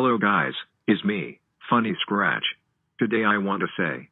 Hello guys, is me, Funny Scratch. Today I want to say,